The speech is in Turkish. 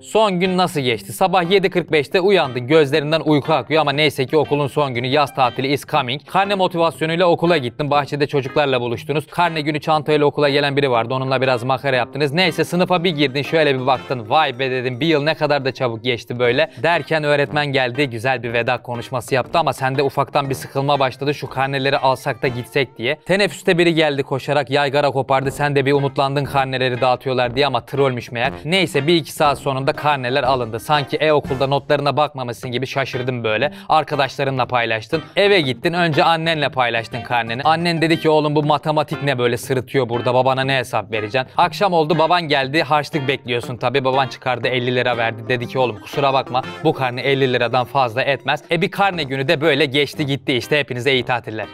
Son gün nasıl geçti? Sabah 7.45'te uyandın. Gözlerinden uyku akıyor ama neyse ki okulun son günü yaz tatili is coming. Karne motivasyonuyla okula gittin. Bahçede çocuklarla buluştunuz. Karne günü çantayla okula gelen biri vardı. Onunla biraz makara yaptınız. Neyse sınıfa bir girdin. Şöyle bir baktın. Vay be dedim. Bir yıl ne kadar da çabuk geçti böyle. Derken öğretmen geldi. Güzel bir veda konuşması yaptı ama sende ufaktan bir sıkılma başladı. Şu karneleri alsak da gitsek diye. Teneffüste biri geldi koşarak yaygara kopardı. Sen de bir umutlandın karneleri dağıtıyorlar diye ama trollmüş meğer. Neyse bir iki saat sonunda karneler alındı. Sanki e-okulda notlarına bakmamışsın gibi şaşırdım böyle. Arkadaşlarınla paylaştın. Eve gittin önce annenle paylaştın karneni. Annen dedi ki oğlum bu matematik ne böyle sırıtıyor burada babana ne hesap vereceksin. Akşam oldu baban geldi harçlık bekliyorsun tabi. Baban çıkardı 50 lira verdi. Dedi ki oğlum kusura bakma bu karne 50 liradan fazla etmez. E bir karne günü de böyle geçti gitti işte hepinize iyi tatiller.